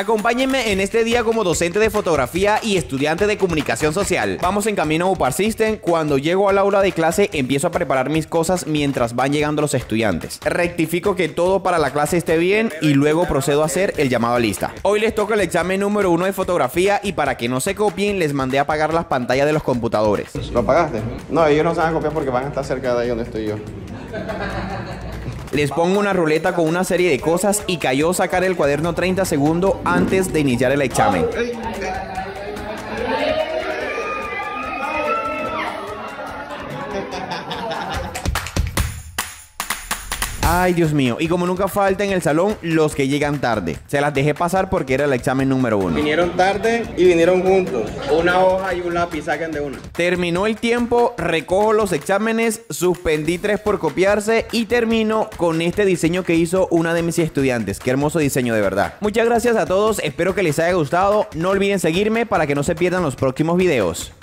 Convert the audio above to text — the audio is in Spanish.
Acompáñenme en este día como docente de fotografía y estudiante de comunicación social. Vamos en camino a UPAR System. Cuando llego al aula de clase empiezo a preparar mis cosas mientras van llegando los estudiantes. Rectifico que todo para la clase esté bien y luego procedo a hacer el llamado a lista. Hoy les toca el examen número uno de fotografía y para que no se copien les mandé a apagar las pantallas de los computadores. ¿Lo pagaste? No, ellos no se van a copiar porque van a estar cerca de ahí donde estoy yo. Les pongo una ruleta con una serie de cosas y cayó sacar el cuaderno 30 segundos antes de iniciar el examen. Ay, Dios mío. Y como nunca falta en el salón, los que llegan tarde. Se las dejé pasar porque era el examen número uno. Vinieron tarde y vinieron juntos. Una hoja y un lápiz, saquen de una. Terminó el tiempo, recojo los exámenes, suspendí tres por copiarse y termino con este diseño que hizo una de mis estudiantes. Qué hermoso diseño de verdad. Muchas gracias a todos, espero que les haya gustado. No olviden seguirme para que no se pierdan los próximos videos.